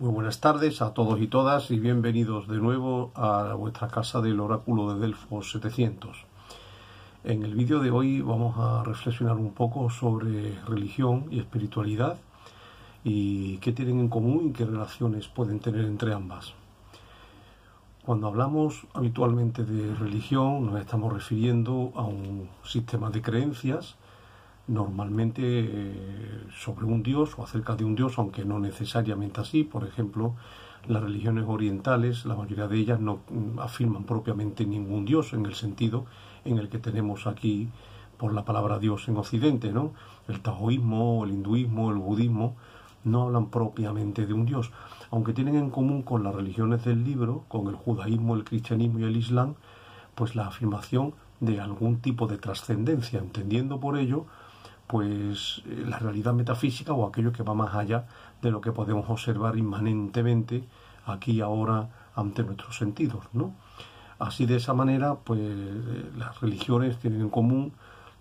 Muy buenas tardes a todos y todas y bienvenidos de nuevo a vuestra casa del oráculo de Delfos 700. En el vídeo de hoy vamos a reflexionar un poco sobre religión y espiritualidad y qué tienen en común y qué relaciones pueden tener entre ambas. Cuando hablamos habitualmente de religión nos estamos refiriendo a un sistema de creencias normalmente eh, sobre un dios o acerca de un dios, aunque no necesariamente así. Por ejemplo, las religiones orientales, la mayoría de ellas no mm, afirman propiamente ningún dios en el sentido en el que tenemos aquí por la palabra dios en Occidente, ¿no? El taoísmo, el hinduismo, el budismo no hablan propiamente de un dios, aunque tienen en común con las religiones del libro, con el judaísmo, el cristianismo y el islam, pues la afirmación de algún tipo de trascendencia, entendiendo por ello pues eh, la realidad metafísica o aquello que va más allá de lo que podemos observar inmanentemente aquí ahora ante nuestros sentidos, ¿no? Así de esa manera, pues eh, las religiones tienen en común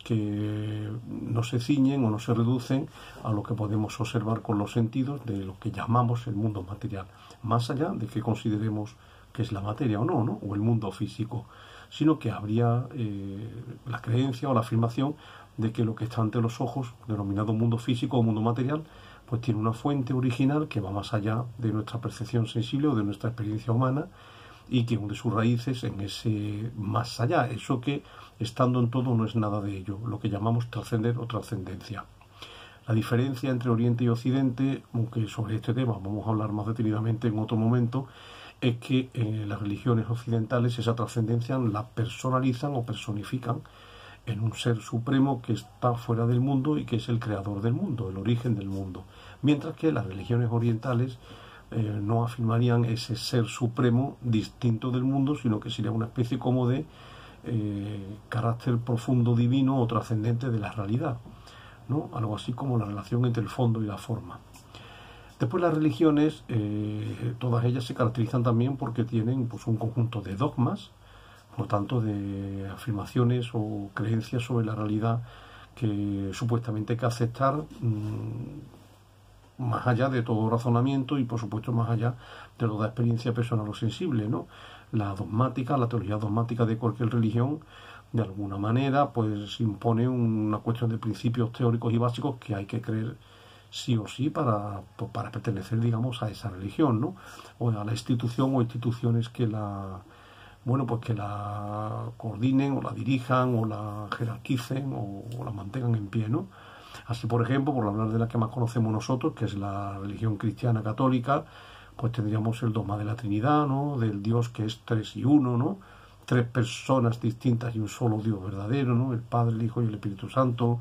que no se ciñen o no se reducen a lo que podemos observar con los sentidos de lo que llamamos el mundo material, más allá de que consideremos que es la materia o no, ¿no? o el mundo físico, sino que habría eh, la creencia o la afirmación de que lo que está ante los ojos, denominado mundo físico o mundo material, pues tiene una fuente original que va más allá de nuestra percepción sensible o de nuestra experiencia humana y que hunde sus raíces en ese más allá, eso que estando en todo no es nada de ello, lo que llamamos trascender o trascendencia. La diferencia entre Oriente y Occidente, aunque sobre este tema vamos a hablar más detenidamente en otro momento, es que en las religiones occidentales esa trascendencia la personalizan o personifican en un ser supremo que está fuera del mundo y que es el creador del mundo, el origen del mundo. Mientras que las religiones orientales eh, no afirmarían ese ser supremo distinto del mundo, sino que sería una especie como de eh, carácter profundo divino o trascendente de la realidad, ¿no? algo así como la relación entre el fondo y la forma. Después las religiones, eh, todas ellas se caracterizan también porque tienen pues, un conjunto de dogmas, por tanto, de afirmaciones o creencias sobre la realidad que supuestamente hay que aceptar mm, más allá de todo razonamiento y por supuesto más allá de toda experiencia personal o sensible, ¿no? La dogmática, la teoría dogmática de cualquier religión, de alguna manera, pues impone una cuestión de principios teóricos y básicos que hay que creer sí o sí para, para pertenecer, digamos, a esa religión, ¿no? O a la institución o instituciones que la, bueno, pues que la coordinen o la dirijan o la jerarquicen o, la mantengan en pie, ¿no? Así, por ejemplo, por hablar de la que más conocemos nosotros, que es la religión cristiana católica, pues tendríamos el dogma de la Trinidad, ¿no? Del Dios que es tres y uno, ¿no? Tres personas distintas y un solo Dios verdadero, ¿no? El Padre, el Hijo y el Espíritu Santo.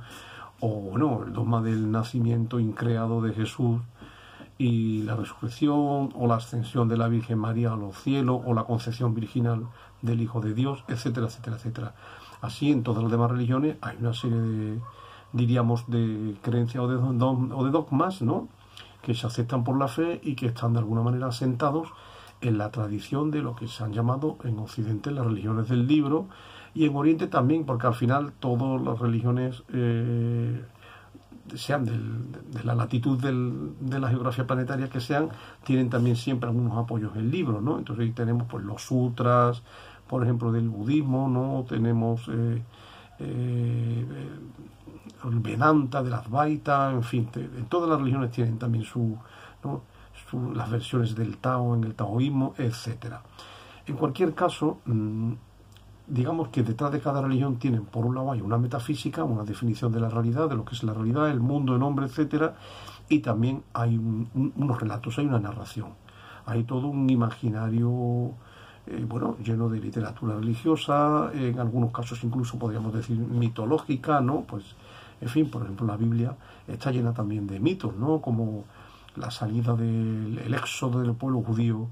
O, bueno, el dogma del nacimiento increado de Jesús, y la resurrección o la ascensión de la Virgen María a los cielos o la concepción virginal del Hijo de Dios, etcétera, etcétera, etcétera. Así en todas las demás religiones hay una serie de, diríamos, de creencias o de, o de dogmas, ¿no? que se aceptan por la fe y que están de alguna manera asentados en la tradición de lo que se han llamado en Occidente las religiones del libro y en Oriente también, porque al final todas las religiones eh, sean de la latitud de la geografía planetaria que sean, tienen también siempre algunos apoyos en libros, ¿no? Entonces ahí tenemos pues los sutras, por ejemplo, del budismo, ¿no? Tenemos eh, eh, el Vedanta, de las Vaita, en fin, en todas las religiones tienen también su, las versiones del Tao en el taoísmo, etcétera. En cualquier caso, mm, digamos que detrás de cada religión tienen, por un lado, hay una metafísica, una definición de la realidad, de lo que es la realidad, el mundo, el hombre, etcétera, y también hay unos relatos, hay una narración, hay todo un imaginario, eh, bueno, lleno de literatura religiosa, en algunos casos incluso podríamos decir mitológica, ¿no? Pues, en fin, por ejemplo, la Biblia está llena también de mitos, ¿no? Como la salida del éxodo del pueblo judío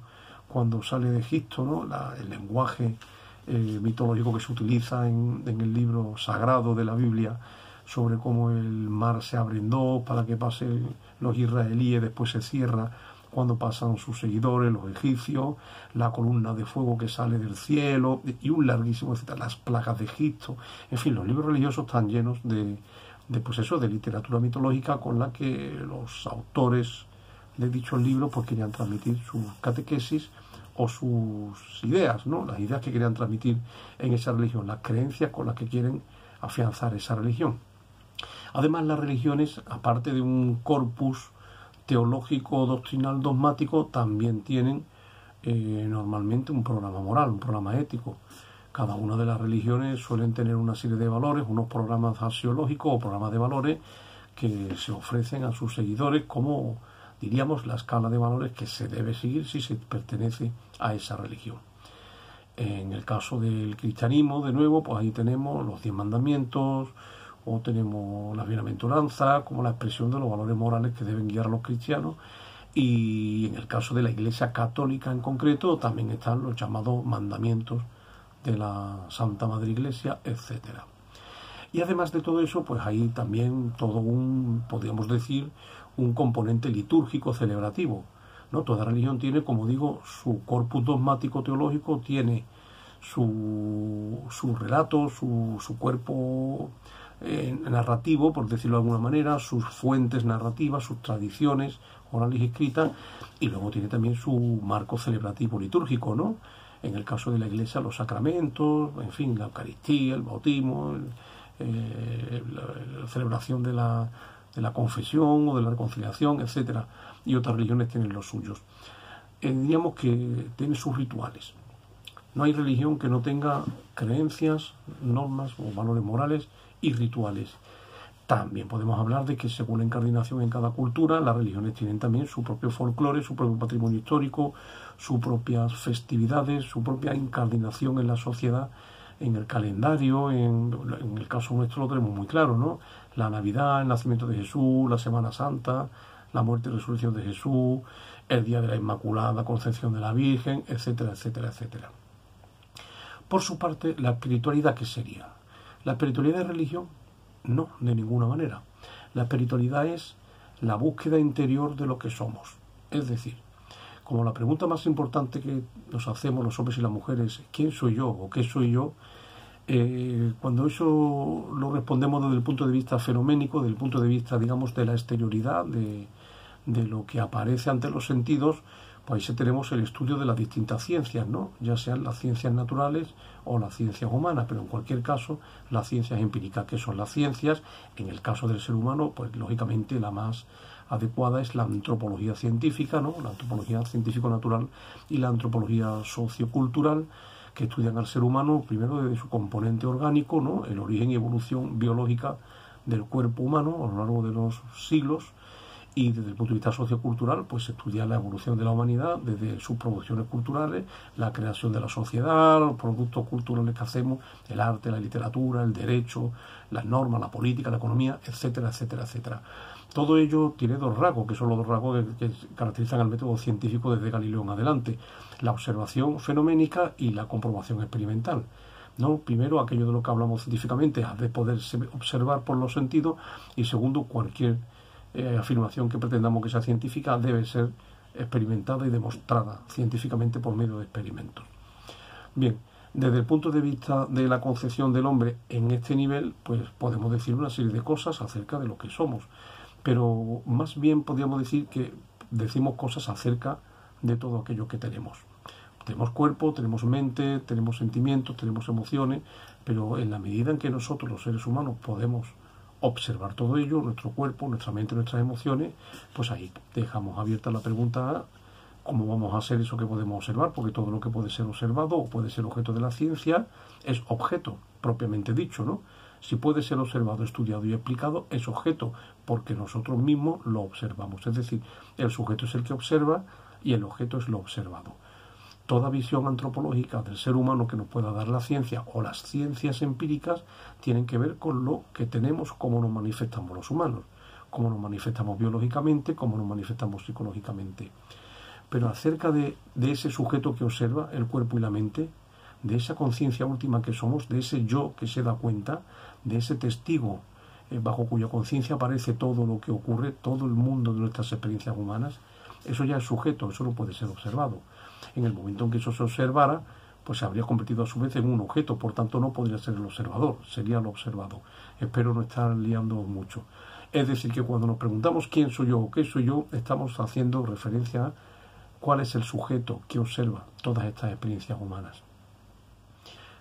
cuando sale de Egipto, ¿no? el lenguaje eh, mitológico que se utiliza en, el libro sagrado de la Biblia sobre cómo el mar se abre en dos para que pasen los israelíes, después se cierra cuando pasan sus seguidores, los egipcios, la columna de fuego que sale del cielo y un larguísimo, etcétera, las plagas de Egipto. En fin, los libros religiosos están llenos de, de, pues eso, de literatura mitológica con la que los autores de dichos libros pues querían transmitir sus catequesis o sus ideas, ¿no? las ideas que querían transmitir en esa religión, las creencias con las que quieren afianzar esa religión. Además, las religiones, aparte de un corpus teológico, doctrinal, dogmático, también tienen eh, normalmente un programa moral, un programa ético. Cada una de las religiones suelen tener una serie de valores, unos programas axiológicos o programas de valores que se ofrecen a sus seguidores como, diríamos, la escala de valores que se debe seguir si se pertenece a esa religión. En el caso del cristianismo, de nuevo, pues ahí tenemos los diez mandamientos, o tenemos la bienaventuranza como la expresión de los valores morales que deben guiar a los cristianos, y en el caso de la Iglesia Católica en concreto, también están los llamados mandamientos de la Santa Madre Iglesia, etcétera. Y además de todo eso, pues hay también todo un, podríamos decir, un componente litúrgico celebrativo. ¿no? Toda religión tiene, como digo, su corpus dogmático teológico, tiene su, su relato, su, su cuerpo eh, narrativo, por decirlo de alguna manera, sus fuentes narrativas, sus tradiciones, orales escritas, y luego tiene también su marco celebrativo litúrgico, ¿no? En el caso de la Iglesia, los sacramentos, en fin, la Eucaristía, el bautismo, eh, la, celebración de la, de la confesión o de la reconciliación, etcétera, y otras religiones tienen los suyos. Eh, diríamos que tiene sus rituales. No hay religión que no tenga creencias, normas o valores morales y rituales. También podemos hablar de que según la incardinación en cada cultura, las religiones tienen también su propio folclore, su propio patrimonio histórico, sus propias festividades, su propia incardinación en la sociedad, en el calendario, en, el caso nuestro lo tenemos muy claro, ¿no? La Navidad, el nacimiento de Jesús, la Semana Santa, la muerte y resurrección de Jesús, el día de la Inmaculada Concepción de la Virgen, etcétera, etcétera, etcétera. Por su parte, la espiritualidad, ¿qué sería? La espiritualidad es religión, no, de ninguna manera. La espiritualidad es la búsqueda interior de lo que somos. Es decir, como la pregunta más importante que nos hacemos los hombres y las mujeres, ¿quién soy yo o qué soy yo? Eh, cuando eso lo respondemos desde el punto de vista fenoménico, desde el punto de vista, digamos, de la exterioridad, de, de lo que aparece ante los sentidos, pues ahí tenemos el estudio de las distintas ciencias, ¿no? ya sean las ciencias naturales o las ciencias humanas, pero en cualquier caso las ciencias empíricas, que son las ciencias, en el caso del ser humano, pues lógicamente la más adecuada es la antropología científica, ¿no? la antropología científico-natural y la antropología sociocultural, que estudian al ser humano primero desde su componente orgánico, ¿no? el origen y evolución biológica del cuerpo humano a lo largo de los siglos, y desde el punto de vista sociocultural, pues estudia la evolución de la humanidad desde sus producciones culturales, la creación de la sociedad, los productos culturales que hacemos, el arte, la literatura, el derecho, las normas, la política, la economía, etcétera, etcétera, etcétera. Todo ello tiene dos rasgos, que son los dos rasgos que, caracterizan al método científico desde Galileo en adelante, la observación fenoménica y la comprobación experimental. ¿no? Primero, aquello de lo que hablamos científicamente, ha de poderse observar por los sentidos, y segundo, cualquier eh, afirmación que pretendamos que sea científica debe ser experimentada y demostrada científicamente por medio de experimentos. Bien, desde el punto de vista de la concepción del hombre en este nivel, pues podemos decir una serie de cosas acerca de lo que somos, pero más bien podríamos decir que decimos cosas acerca de todo aquello que tenemos. Tenemos cuerpo, tenemos mente, tenemos sentimientos, tenemos emociones, pero en la medida en que nosotros los seres humanos podemos observar todo ello, nuestro cuerpo, nuestra mente, nuestras emociones, pues ahí dejamos abierta la pregunta cómo vamos a hacer eso que podemos observar, porque todo lo que puede ser observado o puede ser objeto de la ciencia es objeto, propiamente dicho, ¿no? Si puede ser observado, estudiado y explicado, es objeto, porque nosotros mismos lo observamos. Es decir, el sujeto es el que observa y el objeto es lo observado toda visión antropológica del ser humano que nos pueda dar la ciencia o las ciencias empíricas tienen que ver con lo que tenemos, cómo nos manifestamos los humanos, cómo nos manifestamos biológicamente, cómo nos manifestamos psicológicamente. Pero acerca de, ese sujeto que observa el cuerpo y la mente, de esa conciencia última que somos, de ese yo que se da cuenta, de ese testigo eh, bajo cuya conciencia aparece todo lo que ocurre, todo el mundo de nuestras experiencias humanas, eso ya es sujeto, eso no puede ser observado en el momento en que eso se observara, pues se habría convertido a su vez en un objeto, por tanto no podría ser el observador, sería el observado. Espero no estar liando mucho. Es decir, que cuando nos preguntamos quién soy yo o qué soy yo, estamos haciendo referencia a cuál es el sujeto que observa todas estas experiencias humanas.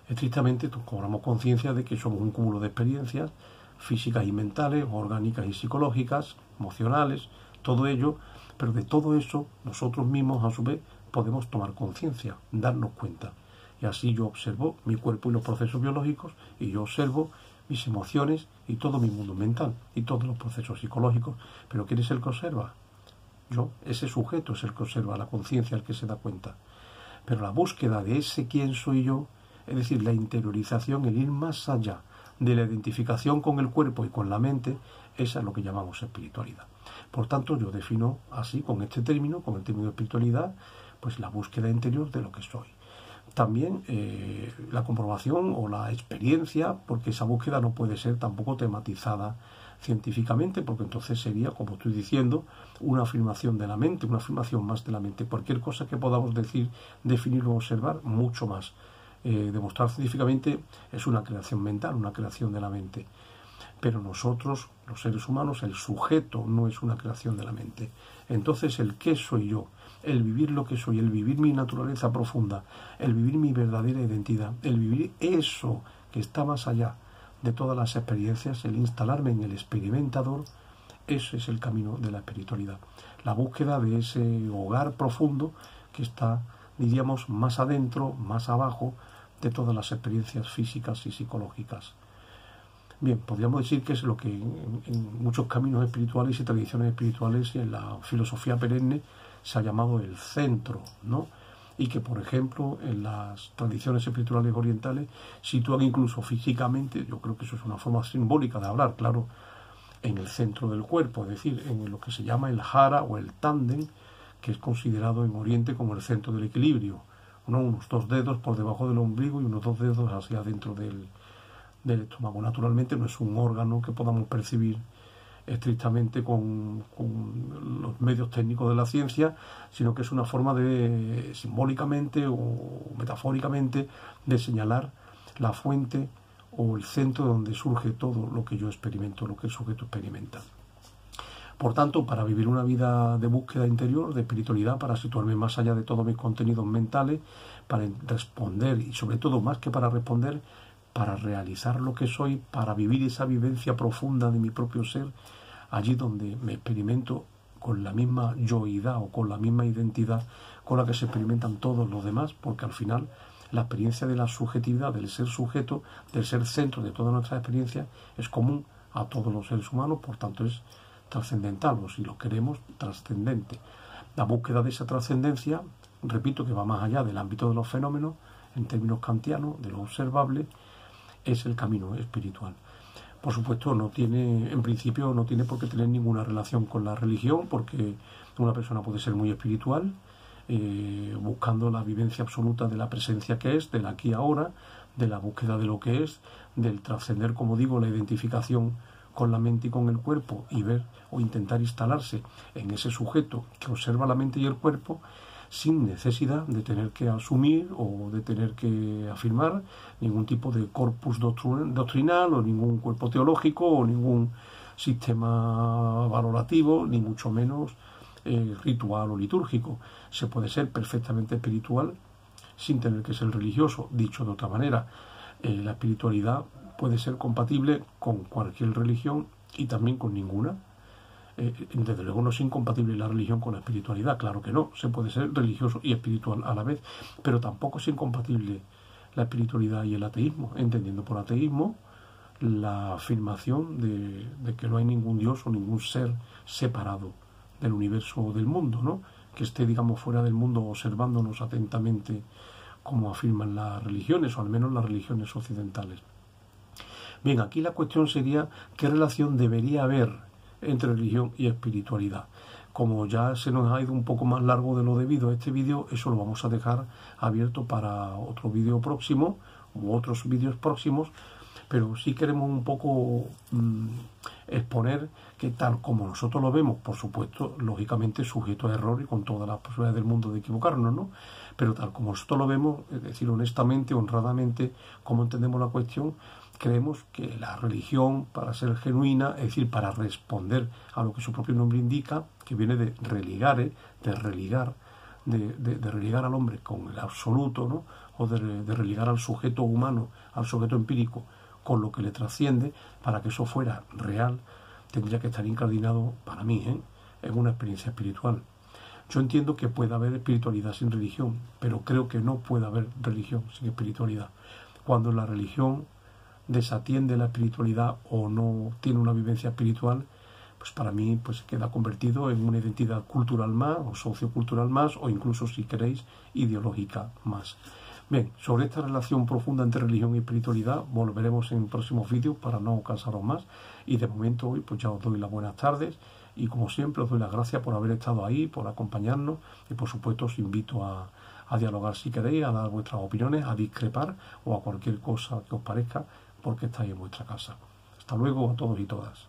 Estrictamente cobramos conciencia de que somos un cúmulo de experiencias físicas y mentales, orgánicas y psicológicas, emocionales, todo ello, pero de todo eso nosotros mismos a su vez podemos tomar conciencia, darnos cuenta. Y así yo observo mi cuerpo y los procesos biológicos y yo observo mis emociones y todo mi mundo mental y todos los procesos psicológicos. Pero ¿quién es el que observa? Yo, ese sujeto es el que observa, la conciencia el que se da cuenta. Pero la búsqueda de ese quién soy yo, es decir, la interiorización, el ir más allá de la identificación con el cuerpo y con la mente, esa es lo que llamamos espiritualidad. Por tanto, yo defino así, con este término, con el término de espiritualidad, pues la búsqueda interior de lo que soy. También eh, la comprobación o la experiencia, porque esa búsqueda no puede ser tampoco tematizada científicamente, porque entonces sería, como estoy diciendo, una afirmación de la mente, una afirmación más de la mente. Cualquier cosa que podamos decir, definir o observar, mucho más. Eh, demostrar científicamente es una creación mental, una creación de la mente. Pero nosotros, los seres humanos, el sujeto no es una creación de la mente. Entonces, el qué soy yo, el vivir lo que soy, el vivir mi naturaleza profunda, el vivir mi verdadera identidad, el vivir eso que está más allá de todas las experiencias, el instalarme en el experimentador, ese es el camino de la espiritualidad. La búsqueda de ese hogar profundo que está, diríamos, más adentro, más abajo de todas las experiencias físicas y psicológicas. Bien, podríamos decir que es lo que en, muchos caminos espirituales y tradiciones espirituales y en la filosofía perenne se ha llamado el centro, ¿no? y que, por ejemplo, en las tradiciones espirituales orientales sitúan incluso físicamente, yo creo que eso es una forma simbólica de hablar, claro, en el centro del cuerpo, es decir, en lo que se llama el jara o el tándem, que es considerado en Oriente como el centro del equilibrio, unos dos dedos por debajo del ombligo y unos dos dedos hacia adentro del, del estómago. Naturalmente no es un órgano que podamos percibir estrictamente con, los medios técnicos de la ciencia, sino que es una forma de, simbólicamente o metafóricamente, de señalar la fuente o el centro donde surge todo lo que yo experimento, lo que el sujeto experimenta. Por tanto, para vivir una vida de búsqueda interior, de espiritualidad, para situarme más allá de todos mis contenidos mentales, para responder y sobre todo más que para responder, para realizar lo que soy, para vivir esa vivencia profunda de mi propio ser, allí donde me experimento con la misma yoidad o con la misma identidad con la que se experimentan todos los demás, porque al final la experiencia de la subjetividad, del ser sujeto, del ser centro de toda nuestra experiencia, es común a todos los seres humanos, por tanto es trascendental, o si lo queremos, trascendente. La búsqueda de esa trascendencia, repito que va más allá del ámbito de los fenómenos, en términos kantianos, de lo observable, es el camino espiritual. Por supuesto, no tiene, en principio, no tiene por qué tener ninguna relación con la religión, porque una persona puede ser muy espiritual, eh, buscando la vivencia absoluta de la presencia que es, del aquí ahora, de la búsqueda de lo que es, del trascender, como digo, la identificación con la mente y con el cuerpo y ver o intentar instalarse en ese sujeto que observa la mente y el cuerpo sin necesidad de tener que asumir o de tener que afirmar ningún tipo de corpus doctrinal o ningún cuerpo teológico o ningún sistema valorativo, ni mucho menos eh, ritual o litúrgico. Se puede ser perfectamente espiritual sin tener que ser religioso. Dicho de otra manera, eh, la espiritualidad puede ser compatible con cualquier religión y también con ninguna. Eh, desde luego no es incompatible la religión con la espiritualidad, claro que no, se puede ser religioso y espiritual a la vez, pero tampoco es incompatible la espiritualidad y el ateísmo, entendiendo por ateísmo la afirmación de, de, que no hay ningún Dios o ningún ser separado del universo o del mundo, ¿no? que esté, digamos, fuera del mundo observándonos atentamente como afirman las religiones, o al menos las religiones occidentales. Bien, aquí la cuestión sería qué relación debería haber entre religión y espiritualidad. Como ya se nos ha ido un poco más largo de lo debido a este vídeo, eso lo vamos a dejar abierto para otro vídeo próximo u otros vídeos próximos, pero sí queremos un poco mm, exponer que tal como nosotros lo vemos, por supuesto, lógicamente sujeto a error y con todas las posibilidades del mundo de equivocarnos, ¿no? Pero tal como nosotros lo vemos, es decir, honestamente, honradamente, como entendemos la cuestión, creemos que la religión, para ser genuina, es decir, para responder a lo que su propio nombre indica, que viene de religare, de religar, de, religar al hombre con el absoluto, ¿no? o de, de, religar al sujeto humano, al sujeto empírico, con lo que le trasciende, para que eso fuera real, tendría que estar incardinado, para mí, ¿eh? en una experiencia espiritual. Yo entiendo que puede haber espiritualidad sin religión, pero creo que no puede haber religión sin espiritualidad. Cuando la religión desatiende la espiritualidad o no tiene una vivencia espiritual, pues para mí pues queda convertido en una identidad cultural más o sociocultural más o incluso si queréis ideológica más. Bien, sobre esta relación profunda entre religión y espiritualidad volveremos en próximos vídeos para no cansaros más. Y de momento hoy pues ya os doy las buenas tardes y como siempre os doy las gracias por haber estado ahí, por acompañarnos. Y por supuesto os invito a, a dialogar si queréis, a dar vuestras opiniones, a discrepar o a cualquier cosa que os parezca porque estáis en vuestra casa. Hasta luego a todos y todas.